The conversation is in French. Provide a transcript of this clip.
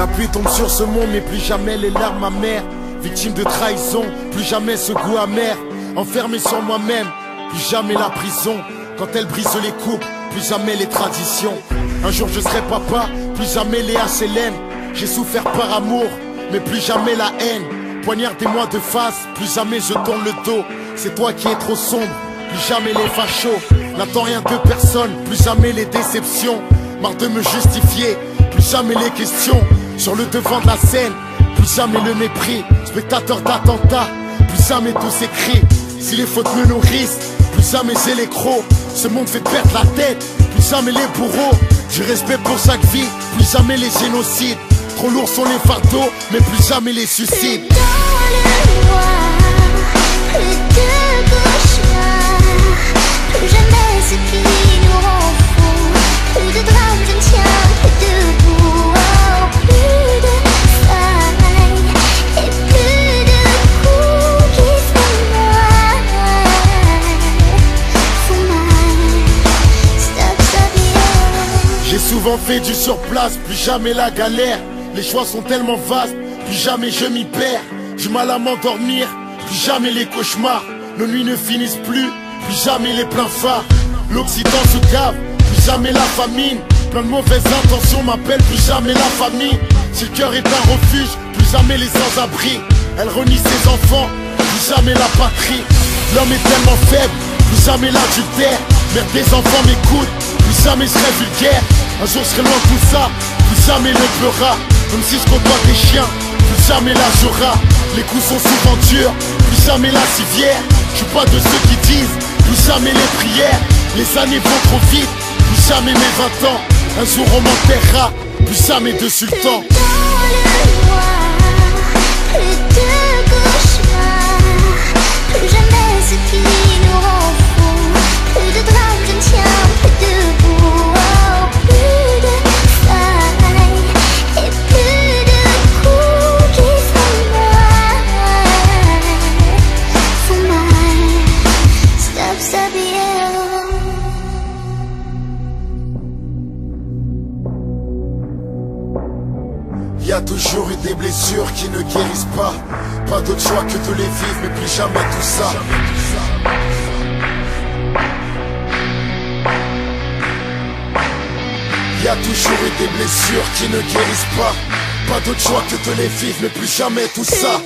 La pluie tombe sur ce monde, mais plus jamais les larmes amères. Victime de trahison, plus jamais ce goût amer. Enfermé sur moi-même, plus jamais la prison. Quand elle brise les coupes, plus jamais les traditions. Un jour je serai papa, plus jamais les HLM. J'ai souffert par amour, mais plus jamais la haine. Poignardez-moi de face, plus jamais je tourne le dos. C'est toi qui es trop sombre, plus jamais les fachos. N'attends rien de personne, plus jamais les déceptions. Marre de me justifier, plus jamais les questions. Sur le devant de la scène, plus jamais le mépris. Spectateur d'attentat, plus jamais tous ces cris. Si les fautes me nourrissent, plus jamais j'ai les crocs. Ce monde fait perdre la tête, plus jamais les bourreaux. Du respect pour chaque vie, plus jamais les génocides. Trop lourds sont les fardeaux, mais plus jamais les suicides. Souvent fait du surplace, plus jamais la galère. Les choix sont tellement vastes, plus jamais je m'y perds. Du mal à m'endormir, plus jamais les cauchemars. Nos nuits ne finissent plus, plus jamais les pleins phares. L'Occident se cave, plus jamais la famine. Plein de mauvaises intentions m'appellent, plus jamais la famille. Si le cœur est un refuge, plus jamais les sans-abri. Elle renie ses enfants, plus jamais la patrie. L'homme est tellement faible, plus jamais l'adultère. Mère des enfants m'écoute, plus jamais je serai vulgaire. Un jour je serai loin de tout ça, plus jamais le pleura. Même si je côtoie des chiens, plus jamais la. Les coups sont souvent durs, plus jamais la civière. Je suis pas de ceux qui disent, plus jamais les prières. Les années vont trop vite, plus jamais mes 20 ans. Un jour on m'enterrera, plus jamais de sultan. Plus jamais ce qui nous rend Plus de drames, je ne tiens plus debout des blessures qui ne guérissent pas. Pas d'autre choix que de les vivre, mais plus jamais tout ça. Y a toujours eu des blessures qui ne guérissent pas. Pas d'autre choix que de les vivre, mais plus jamais tout ça.